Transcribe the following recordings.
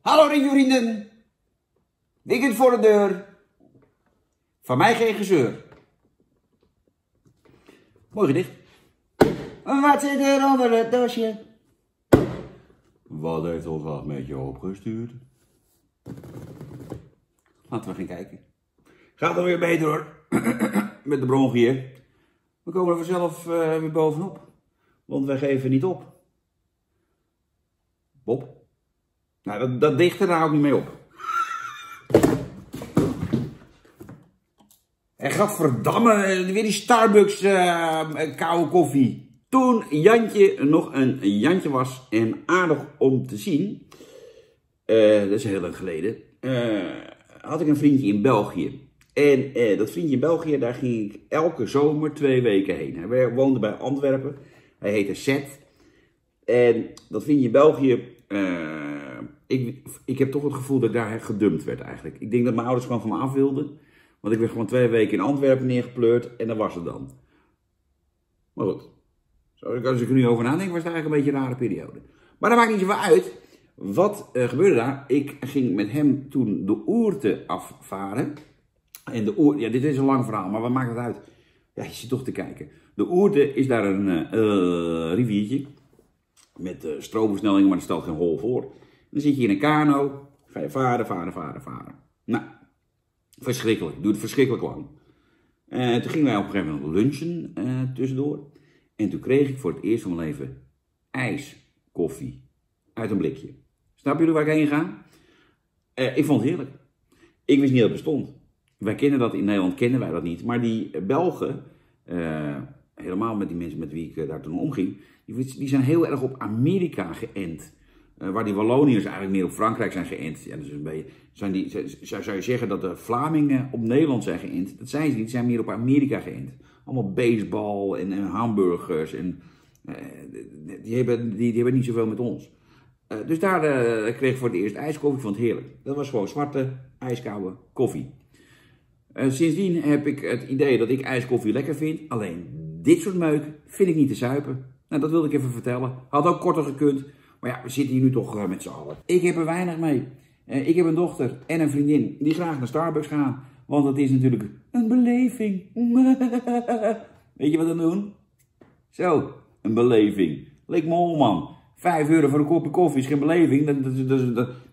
Hallo vrienden. Weekend voor de deur. Van mij geen gezeur. Mooi gedicht. Wat zit er onder het doosje? Wat heeft ons wat met je opgestuurd? Laten we gaan kijken. Gaat er weer beter hoor. met de bronchiën. We komen er vanzelf uh, weer bovenop. Want wij geven niet op. Bob? Nou, dat, dat dichter daar ook niet mee op. En gadverdamme, weer die Starbucks uh, koude koffie. Toen Jantje nog een Jantje was en aardig om te zien, uh, dat is heel lang geleden, had ik een vriendje in België. En dat vriendje in België, daar ging ik elke zomer twee weken heen. Hij woonde bij Antwerpen, hij heette Seth. En dat vriendje in België, ik, ik heb toch het gevoel dat ik daar gedumpt werd eigenlijk. Ik denk dat mijn ouders gewoon van me af wilden. Want ik werd gewoon twee weken in Antwerpen neergepleurd en dat was het dan. Maar goed, als ik er nu over nadenk, was het eigenlijk een beetje een rare periode. Maar dat maakt niet zoveel uit. Wat uh, gebeurde daar? Ik ging met hem toen de Oerte afvaren. En de Oerte, ja, dit is een lang verhaal, maar wat maakt het uit? Ja, je zit toch te kijken. De Oerte is daar een uh, riviertje. Met uh, stroomversnelling, maar er stelt geen hol voor. Dan zit je in een kano, ga je varen, varen, varen, varen. Nou, verschrikkelijk. Het verschrikkelijk lang. Uh, toen gingen wij op een gegeven moment lunchen uh, tussendoor. En toen kreeg ik voor het eerst van mijn leven ijskoffie uit een blikje. Snap jullie waar ik heen ga? Uh, ik vond het heerlijk. Ik wist niet dat het bestond. Wij kennen dat, in Nederland kennen wij dat niet. Maar die Belgen, helemaal met die mensen met wie ik daar toen omging, die, zijn heel erg op Amerika geënt. Uh, waar die Walloniërs eigenlijk meer op Frankrijk zijn geënt. Ja, dus een beetje, zijn die, zou, je zeggen dat de Vlamingen op Nederland zijn geënt? Dat zijn ze niet, ze zijn meer op Amerika geënt. Allemaal baseball en, en hamburgers. En, uh, die, hebben, die, die, hebben niet zoveel met ons. Dus daar kreeg ik voor het eerst ijskoffie. Ik vond het heerlijk. Dat was gewoon zwarte, ijskoude koffie. sindsdien heb ik het idee dat ik ijskoffie lekker vind. Alleen dit soort meuk vind ik niet te zuipen. Nou, dat wilde ik even vertellen. Had ook korter gekund. Maar ja, we zitten hier nu toch uh, met z'n allen. Ik heb er weinig mee. Uh, ik heb een dochter en een vriendin die graag naar Starbucks gaan. Want dat is natuurlijk een beleving. Weet je wat we doen? Zo, een beleving. Leek mol man. Vijf euro voor een kopje koffie is geen beleving. Dat, is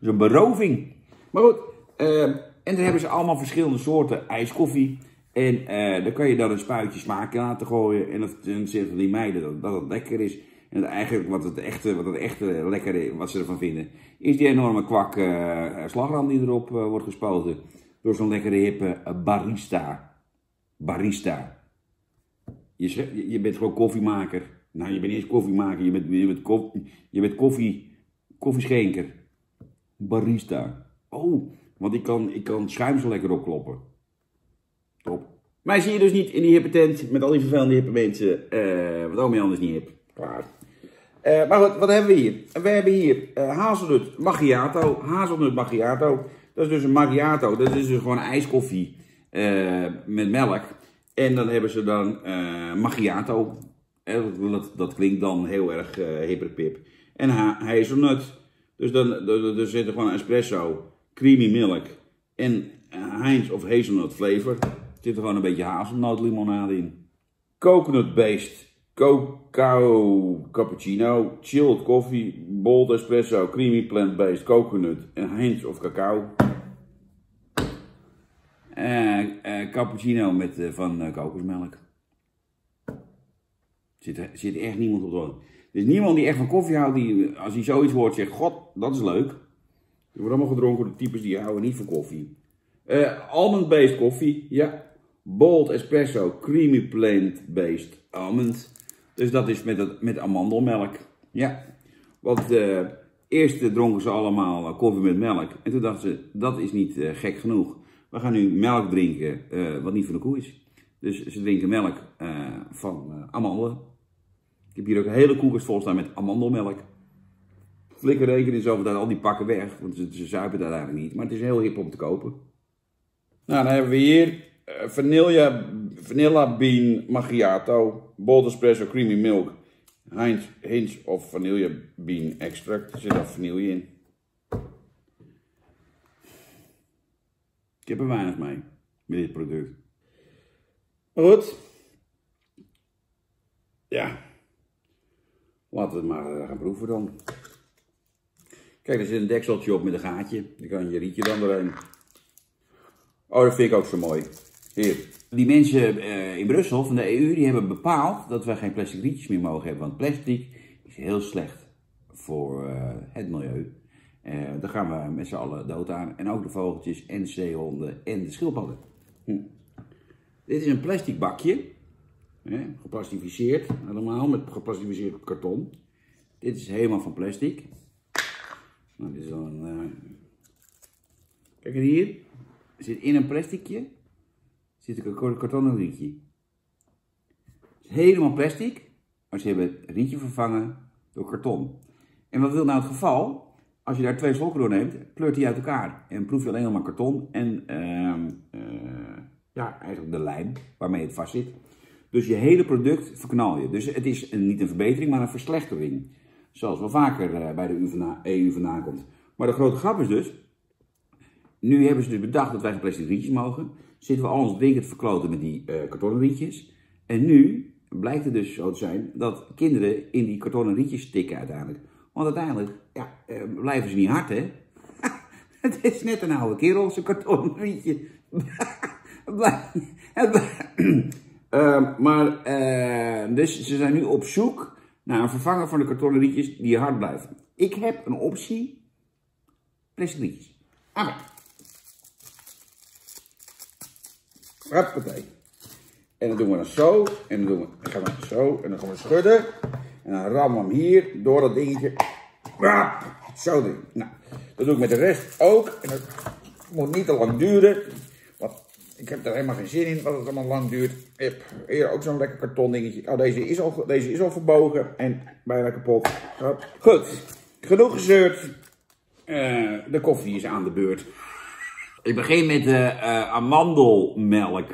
een beroving. Maar goed, uh, en dan hebben ze allemaal verschillende soorten ijskoffie. En dan kan je dan een spuitje smaak laten gooien. En dan zeggen die meiden dat, dat het lekker is. En eigenlijk wat het echte, wat het echte lekker wat ze ervan vinden, is die enorme kwak uh, slagroom die erop uh, wordt gespoten. Door zo'n lekkere hippe barista. Barista. Je, je bent gewoon koffiemaker. Nou, je bent eerst koffiemaker, je bent, je je bent koffie, koffieschenker. Barista. Oh, want ik kan, ik kan schuim zo lekker opkloppen. Mij zie je dus niet in die hippe tent met al die vervelende hippe mensen. wat ook meer anders niet hip. Klaar. Uh, maar wat hebben we hier? We hebben hier uh, hazelnut macchiato. Hazelnut macchiato. Dat is dus een macchiato. Dat is dus gewoon ijskoffie uh, met melk. En dan hebben ze dan macchiato. Dat, dat, klinkt dan heel erg uh, pip. En ha hazelnut. Dus dan er zit gewoon espresso, creamy milk en Heinz of hazelnut flavor. Er zit er gewoon een beetje hazelnootlimonade in. Coconut based cacao cappuccino, chilled koffie, bold espresso, creamy plant-based coconut en hints of cacao. Uh, uh, cappuccino met, uh, van kokosmelk. Zit, zit echt niemand op de Er is niemand die echt van koffie houdt, die als hij zoiets hoort zegt, god, dat is leuk. Er wordt allemaal gedronken door types die houden niet van koffie. almond-based koffie, ja. Bold espresso, creamy plant-based almond. Dus dat is met, het, met amandelmelk. Ja, want uh, eerst dronken ze allemaal eh, koffie met melk. En toen dachten ze, dat is niet gek genoeg. We gaan nu melk drinken, wat niet van de koe is. Dus ze drinken melk van amandelen. Ik heb hier ook hele koelkast vol staan met amandelmelk. Flikker rekenen is over al die pakken weg, want ze, ze zuipen daar eigenlijk niet. Maar het is heel hip om te kopen. Nou, dan hebben we hier vanilla, vanilla bean macchiato bold espresso creamy milk, Heinz, hints of vanille bean extract. Er zit al vanille in. Ik heb er weinig mee, met dit product. Maar goed. Ja. Laten we het maar eh, gaan proeven dan. Kijk, er zit een dekseltje op met een gaatje. Dan kan je rietje dan erin. Oh, dat vind ik ook zo mooi. Die mensen uh, in Brussel van de EU, die hebben bepaald dat we geen plastic rietjes meer mogen hebben. Want plastic is heel slecht voor uh, het milieu. Uh, daar gaan we met z'n allen dood aan. En ook de vogeltjes en de zeehonden en de schildpadden. Hm. Dit is een plastic bakje. Hè, geplastificeerd, allemaal met geplastificeerd karton. Dit is helemaal van plastic. Nou, dit is. Uh... Kijk hier. Zit in een plasticje. Zit een kartonnen rietje. Het is helemaal plastic. Maar ze hebben het rietje vervangen door karton. En wat wil nou het geval? Als je daar twee slokken door neemt, kleurt die uit elkaar. En proef je alleen maar karton en uh, uh, ja, eigenlijk de lijm waarmee het vast zit. Dus je hele product verknal je. Dus het is niet een verbetering, maar een verslechtering. Zoals wel vaker uh, bij de EU vandaan komt. Maar de grote grap is dus, nu hebben ze dus bedacht dat wij geen plastic rietjes mogen. Zitten we al ons drinken te verkloten met die uh, kartonnen rietjes. En nu blijkt het dus zo te zijn dat kinderen in die kartonnen rietjes stikken uiteindelijk. Want uiteindelijk ja, uh, blijven ze niet hard, hè? het is net een oude kerel, zijn kartonnen rietje. uh, maar, dus ze zijn nu op zoek naar een vervanger van de kartonnen rietjes die hard blijven. Ik heb een optie, plastic rietjes. Amen. Hoppatee. En dan doen we dan zo. En dan, doen we, gaan we zo. En dan gaan we schudden. En dan rammen we hem hier door dat dingetje. Zo doen. Nou, dat doe ik met de rest ook. En dat moet niet te lang duren. Want ik heb er helemaal geen zin in dat het allemaal lang duurt. Ik heb hier ook zo'n lekker karton dingetje. Oh, deze is al, deze is al verbogen. En bijna kapot. Goed. Genoeg gezeurd. Uh, de koffie is aan de beurt. Ik begin met de uh, amandelmelk.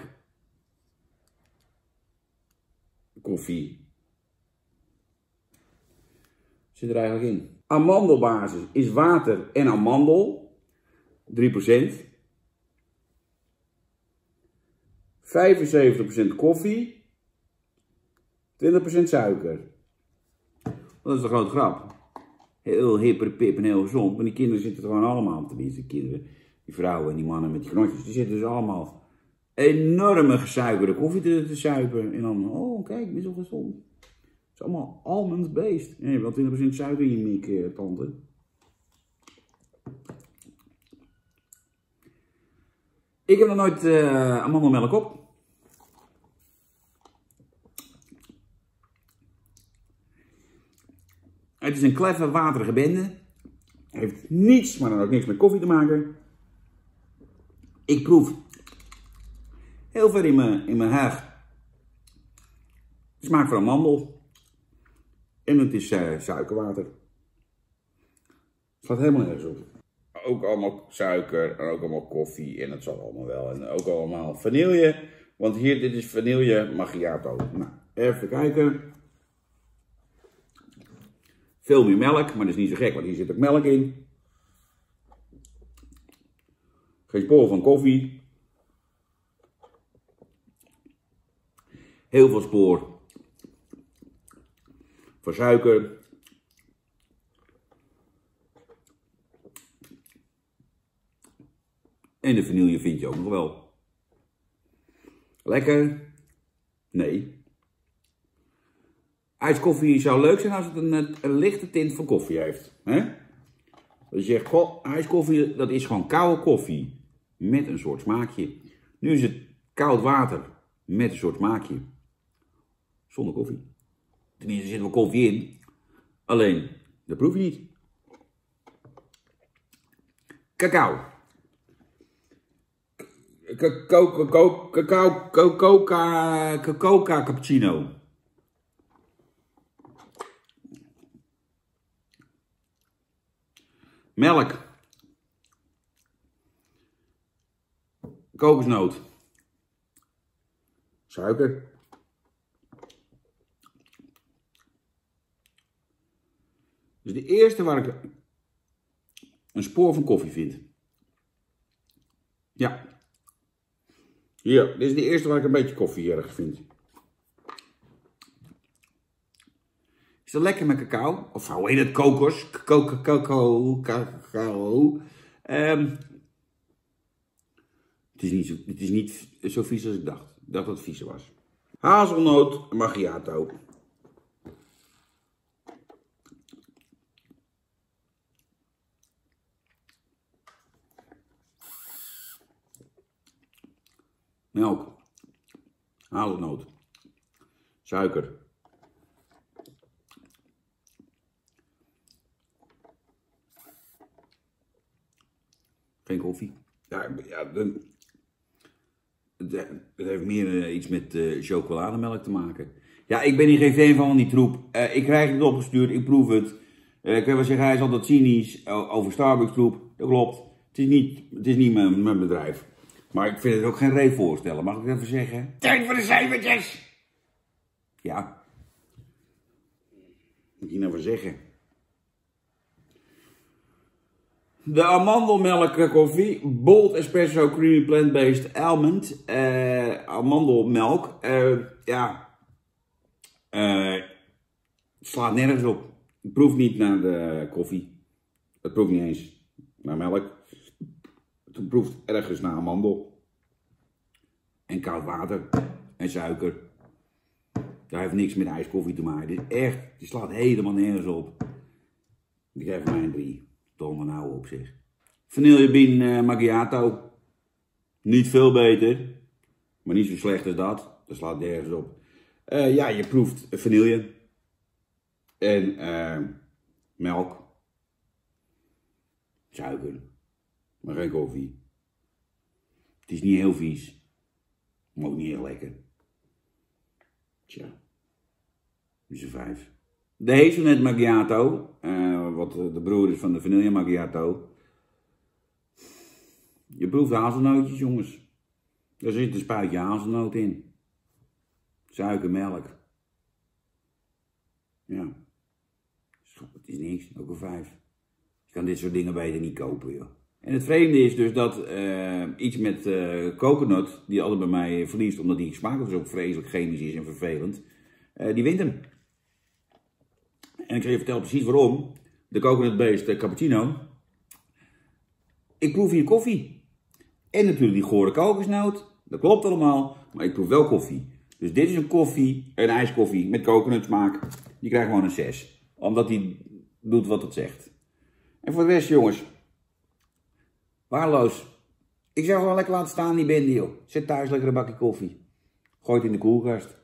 Koffie. Zit er eigenlijk in. Amandelbasis is water en amandel. 3%. 75% koffie. 20% suiker. Dat is een grote grap. Heel hip pip en heel gezond. Maar die kinderen zitten er gewoon allemaal, tenminste kinderen die vrouwen en die mannen met die knotjes, die zitten dus allemaal enorme gesuikerde koffie te, te suipen. En dan, oh kijk, dit is al gezond. Het is allemaal almond-based. En je hebt wel 20% suiker in je mik, eh, tante. Ik heb nog nooit uh, amandelmelk op. Het is een kleffe, waterige bende. Heeft niets, maar dan ook niks met koffie te maken. Ik proef heel ver in mijn, in mijn. Smaak van amandel. En het is uh, suikerwater. Het gaat helemaal nergens op. Ook allemaal suiker en ook allemaal koffie en het zal allemaal wel. En ook allemaal vanille. Want hier, dit is vanille macchiato. Nou, even kijken. Veel meer melk, maar dat is niet zo gek, want hier zit ook melk in. Geen spoor van koffie. Heel veel spoor van suiker. En de vanille vind je ook nog wel. Lekker? Nee. IJskoffie zou leuk zijn als het een, lichte tint van koffie heeft. Hè? Dat je zegt, goh, ijskoffie, dat is gewoon koude koffie met een soort smaakje. Nu is het koud water met een soort smaakje. Zonder koffie. Tenminste, er zit wel koffie in. Alleen, dat proef je niet. Cacao. Cacao, cacao, cacao, cacao, cappuccino. Melk. Kokosnoot, suiker. Dus de eerste waar ik een spoor van koffie vind. Ja, Hier, dit is de eerste waar ik een beetje koffie erg vind. Is dat lekker met cacao? Of hoe heet het? Kokos? Cacao, cacao, cacao. Is niet zo, het is niet zo vies als ik dacht. Dacht dat het vies was. Hazelnoot macchiato. melk, hazelnoot, suiker. Geen koffie. Ja, ja de, het, heeft meer uh, iets met uh, chocolademelk te maken. Ja, ik ben hier geen fan van die troep. Uh, ik krijg het opgestuurd, ik proef het. ik kan wel zeggen, hij is altijd cynisch over Starbucks troep. Dat klopt. Het is niet, het is niet mijn, mijn bedrijf. Maar ik vind het ook geen ree voorstellen, mag ik even zeggen? Tijd voor de cijfertjes! Ja. Moet je nou voor zeggen? De amandelmelk koffie, bold espresso creamy plant-based almond, eh, amandelmelk, eh, ja, eh, slaat nergens op. proef proeft niet naar de koffie. Het proeft niet eens naar melk. Het proeft ergens naar amandel. En koud water. En suiker. Daar heeft niks met ijskoffie te maken. Dit is echt, die slaat helemaal nergens op. ik geef mij een 3. Tanden op zich. Vanille bean eh, macchiato. Niet veel beter. Maar niet zo slecht als dat. Dat slaat nergens op. Eh, ja, je proeft vanille. En eh, melk. Suiker. Maar geen koffie. Het is niet heel vies. Maar ook niet heel lekker. Tja. Dus vijf. De hazelnut macchiato, wat de broer is van de vanille macchiato. Je proeft hazelnootjes, jongens. Er zit een spuitje hazelnoot in. Suiker, melk. Ja. Het is niks, ook een vijf. Je kan dit soort dingen beter niet kopen, joh. En het vreemde is dus dat uh, iets met uh, coconut, die altijd bij mij verliest, omdat die smaak ook vreselijk chemisch is en vervelend, die wint hem. En ik zal je vertellen precies waarom. De coconut-based cappuccino. Ik proef hier koffie. En natuurlijk die gore kokosnoot. Dat klopt allemaal, maar ik proef wel koffie. Dus dit is een koffie, een ijskoffie met coconut smaak. Die krijgt gewoon een 6. Omdat die doet wat het zegt. En voor de rest, jongens, Waarloos. Ik zou gewoon lekker laten staan die bende, joh. Zet thuis lekker een bakje koffie. Gooi het in de koelkast.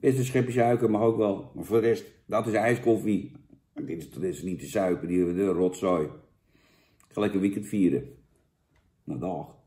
Best een schepje suiker mag ook wel. Maar voor de rest, dat is ijskoffie. dit is, dit is niet de suiker, die de rotzooi. Ik ga lekker weekend vieren. Nou, dag.